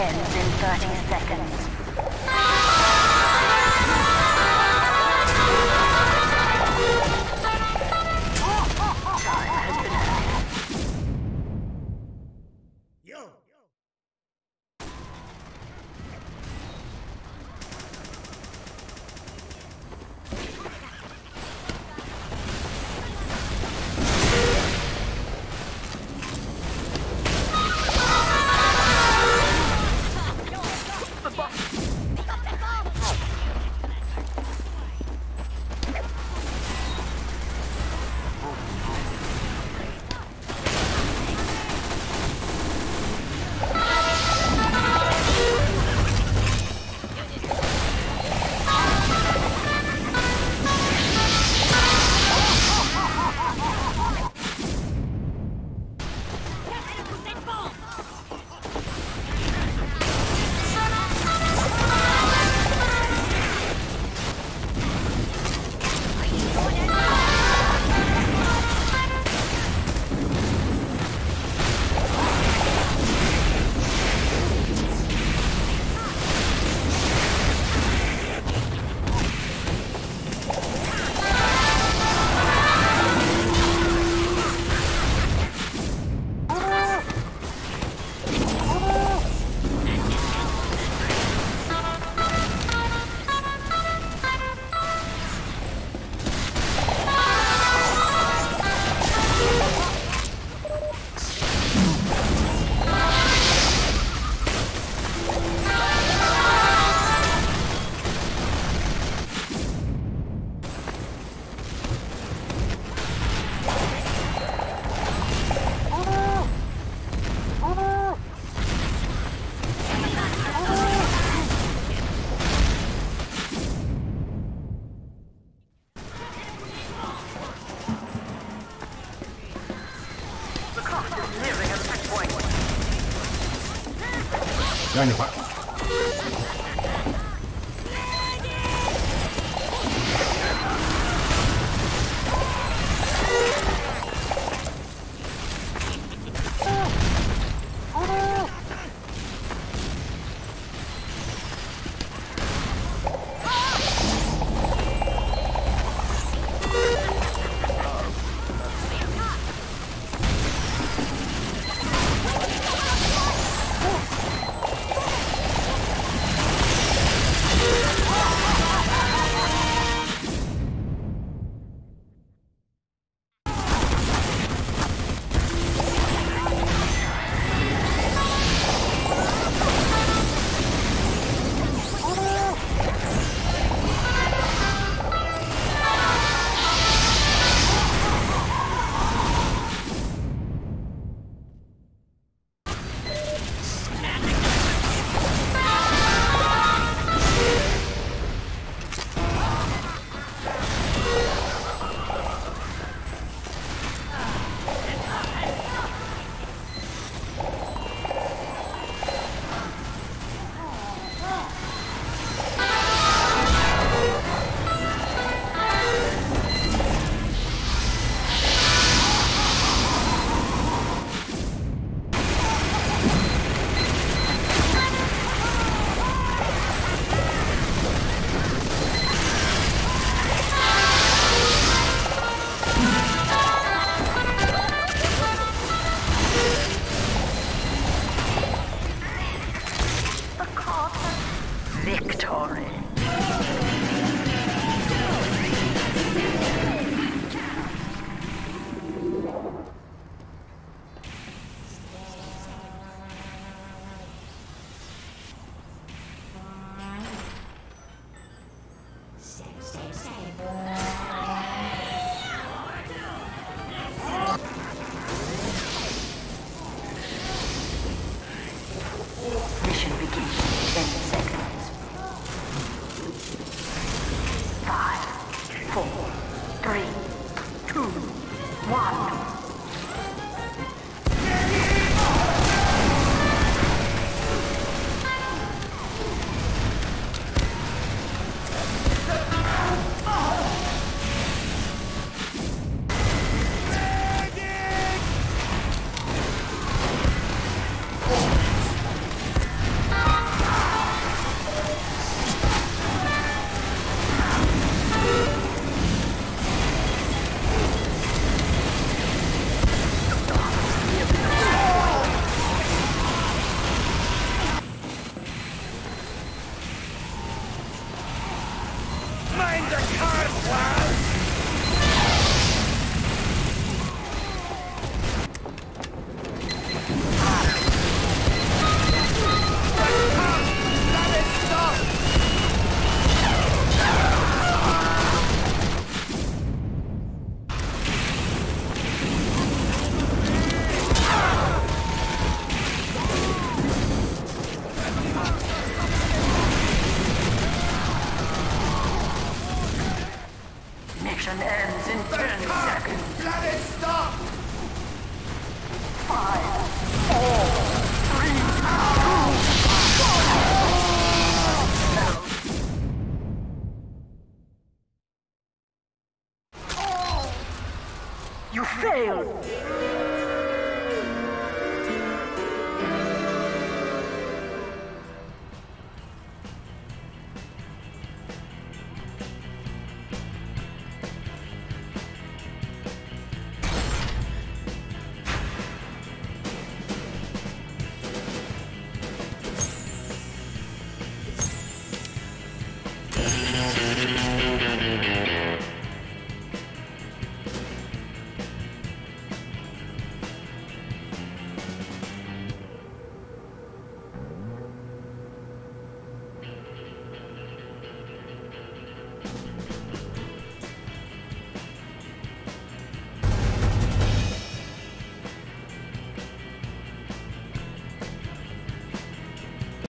ends in 30 seconds. 赶紧换。Wow.